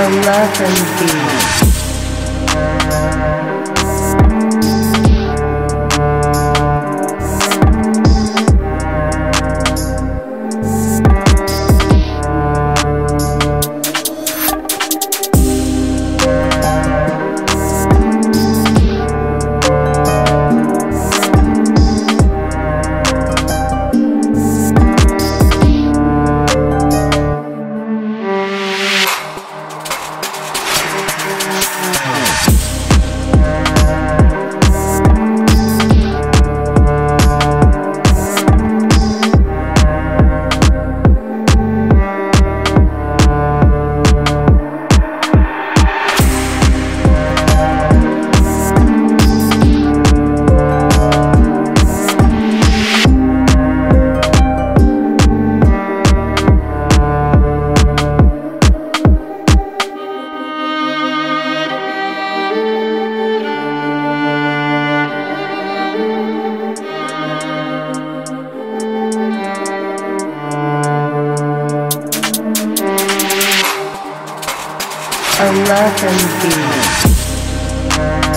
11 feet. Bye. Beats. Eleven beats.